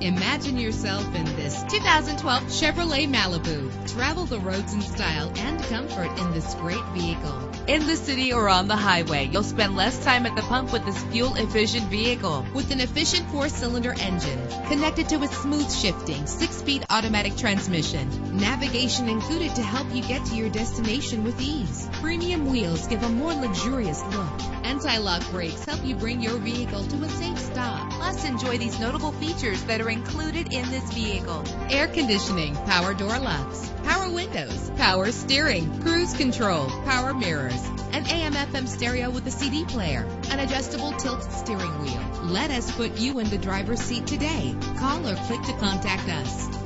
Imagine yourself in this 2012 Chevrolet Malibu. Travel the roads in style and comfort in this great vehicle. In the city or on the highway, you'll spend less time at the pump with this fuel-efficient vehicle. With an efficient four-cylinder engine connected to a smooth shifting six-speed automatic transmission. Navigation included to help you get to your destination with ease. Premium wheels give a more luxurious look. Anti-lock brakes help you bring your vehicle to a safe stop. Plus, enjoy these notable features that are included in this vehicle. Air conditioning, power door locks, power windows, power steering, cruise control, power mirrors, an AM FM stereo with a CD player, an adjustable tilt steering wheel. Let us put you in the driver's seat today. Call or click to contact us.